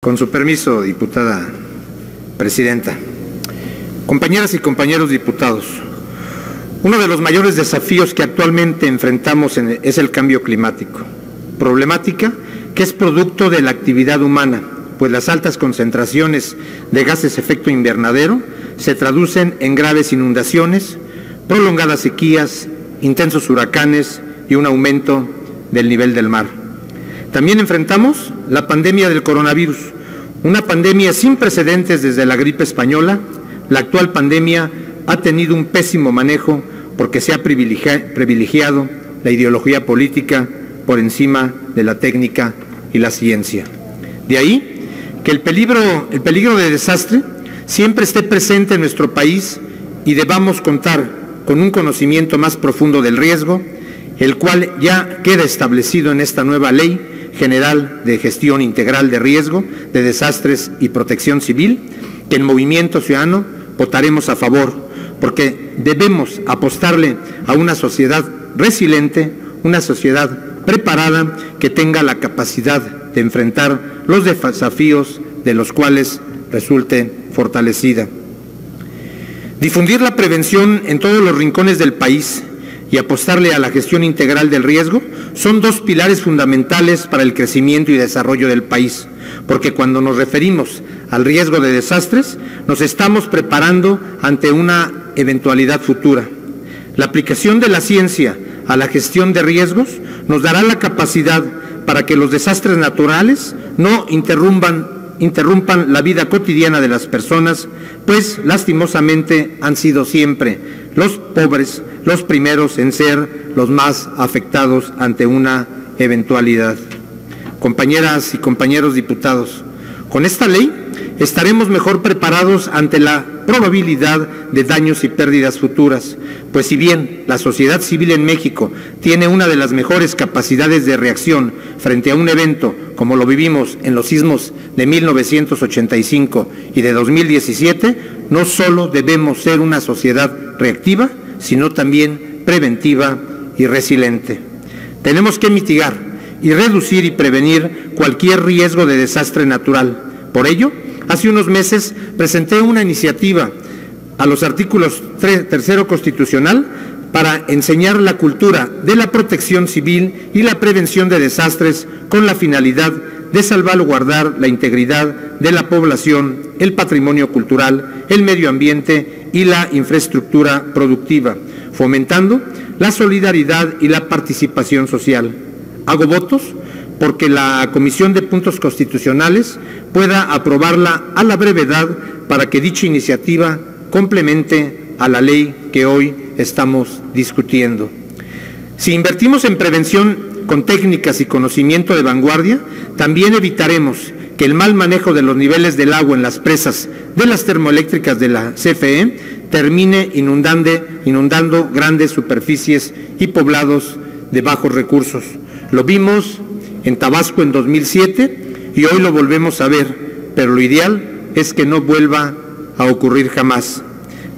Con su permiso, diputada presidenta. Compañeras y compañeros diputados, uno de los mayores desafíos que actualmente enfrentamos es el cambio climático, problemática que es producto de la actividad humana, pues las altas concentraciones de gases efecto invernadero se traducen en graves inundaciones, prolongadas sequías, intensos huracanes y un aumento del nivel del mar. También enfrentamos la pandemia del coronavirus, una pandemia sin precedentes desde la gripe española. La actual pandemia ha tenido un pésimo manejo porque se ha privilegiado la ideología política por encima de la técnica y la ciencia. De ahí que el peligro, el peligro de desastre siempre esté presente en nuestro país y debamos contar con un conocimiento más profundo del riesgo, el cual ya queda establecido en esta nueva ley General de Gestión Integral de Riesgo, de Desastres y Protección Civil, que en Movimiento Ciudadano votaremos a favor, porque debemos apostarle a una sociedad resiliente, una sociedad preparada que tenga la capacidad de enfrentar los desafíos de los cuales resulte fortalecida. Difundir la prevención en todos los rincones del país y apostarle a la gestión integral del riesgo son dos pilares fundamentales para el crecimiento y desarrollo del país, porque cuando nos referimos al riesgo de desastres, nos estamos preparando ante una eventualidad futura. La aplicación de la ciencia a la gestión de riesgos nos dará la capacidad para que los desastres naturales no interrumpan, interrumpan la vida cotidiana de las personas, pues lastimosamente han sido siempre los pobres los primeros en ser los más afectados ante una eventualidad. Compañeras y compañeros diputados, con esta ley estaremos mejor preparados ante la probabilidad de daños y pérdidas futuras, pues si bien la sociedad civil en México tiene una de las mejores capacidades de reacción frente a un evento como lo vivimos en los sismos de 1985 y de 2017, no solo debemos ser una sociedad reactiva, sino también preventiva y resiliente. Tenemos que mitigar y reducir y prevenir cualquier riesgo de desastre natural. Por ello, hace unos meses presenté una iniciativa a los artículos tercero constitucional para enseñar la cultura de la protección civil y la prevención de desastres con la finalidad de salvaguardar la integridad de la población, el patrimonio cultural, el medio ambiente y la infraestructura productiva, fomentando la solidaridad y la participación social. Hago votos porque la Comisión de Puntos Constitucionales pueda aprobarla a la brevedad para que dicha iniciativa complemente a la ley que hoy estamos discutiendo. Si invertimos en prevención con técnicas y conocimiento de vanguardia, también evitaremos que el mal manejo de los niveles del agua en las presas de las termoeléctricas de la CFE termine inundando, grandes superficies y poblados de bajos recursos. Lo vimos en Tabasco en 2007 y hoy lo volvemos a ver, pero lo ideal es que no vuelva a ocurrir jamás.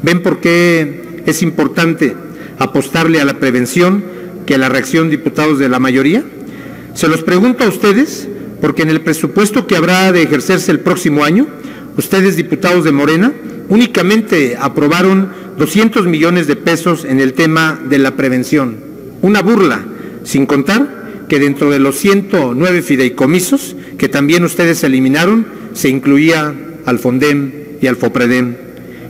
¿Ven por qué es importante apostarle a la prevención que a la reacción diputados de la mayoría? Se los pregunto a ustedes porque en el presupuesto que habrá de ejercerse el próximo año, ustedes diputados de Morena únicamente aprobaron 200 millones de pesos en el tema de la prevención. Una burla, sin contar que dentro de los 109 fideicomisos que también ustedes eliminaron, se incluía al FONDEM y al FOPREDEM.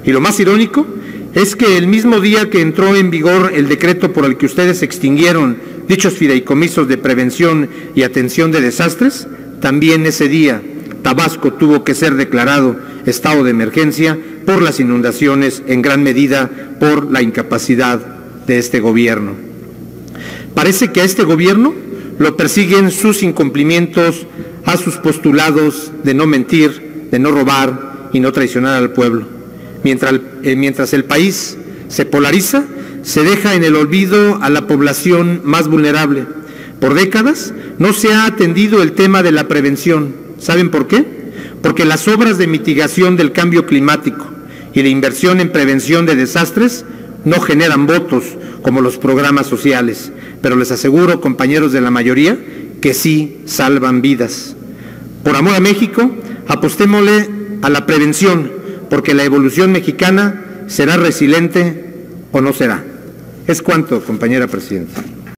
Y lo más irónico es que el mismo día que entró en vigor el decreto por el que ustedes extinguieron dichos fideicomisos de prevención y atención de desastres, también ese día Tabasco tuvo que ser declarado estado de emergencia por las inundaciones, en gran medida por la incapacidad de este gobierno. Parece que a este gobierno lo persiguen sus incumplimientos a sus postulados de no mentir, de no robar y no traicionar al pueblo. Mientras, eh, mientras el país se polariza, se deja en el olvido a la población más vulnerable. Por décadas no se ha atendido el tema de la prevención. ¿Saben por qué? Porque las obras de mitigación del cambio climático y de inversión en prevención de desastres no generan votos como los programas sociales, pero les aseguro, compañeros de la mayoría, que sí salvan vidas. Por amor a México, Apostémosle a la prevención, porque la evolución mexicana será resiliente o no será. Es cuanto, compañera presidenta.